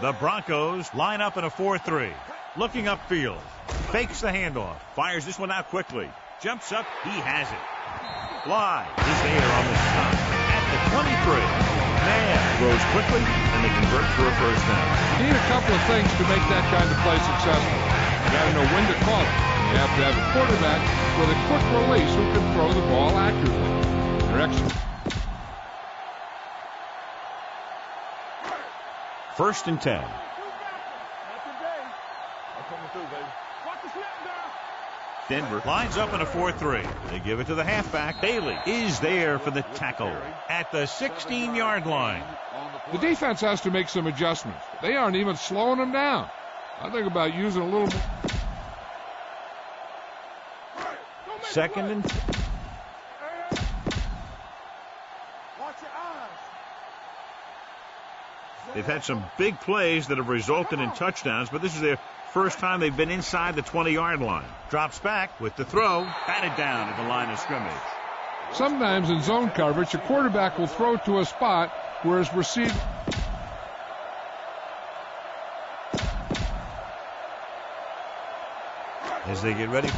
The Broncos line up in a 4-3. Looking upfield. Fakes the handoff. Fires this one out quickly. Jumps up. He has it. Fly is there on the stop. At the 23. Man throws quickly, and they convert for a first down. You need a couple of things to make that kind of play successful. You got to know when to call it. You have to have a quarterback with a quick release who can throw the ball accurately. Direction. First and 10. Denver lines up in a 4-3. They give it to the halfback. Bailey is there for the tackle at the 16-yard line. The defense has to make some adjustments. They aren't even slowing them down. I think about using a little. Second and They've had some big plays that have resulted in touchdowns, but this is their first time they've been inside the 20-yard line. Drops back with the throw, batted down at the line of scrimmage. Sometimes in zone coverage, a quarterback will throw to a spot where his receiver. As they get ready.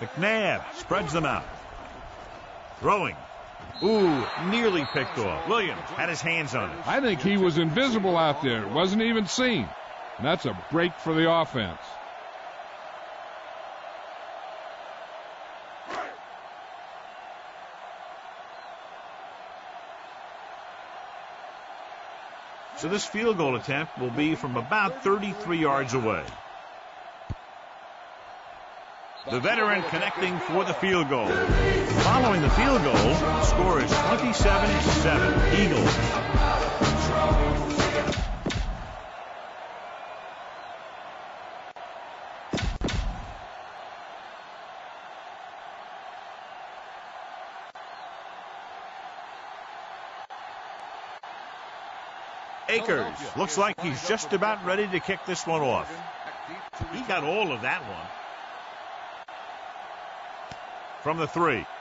McNabb spreads them out. Throwing. Ooh, nearly picked off. Williams had his hands on it. I think he was invisible out there. Wasn't even seen. And that's a break for the offense. So this field goal attempt will be from about 33 yards away. The veteran connecting for the field goal. Following the field goal, score is 27-7 Eagles. Akers looks like he's just about ready to kick this one off. He got all of that one. From the three.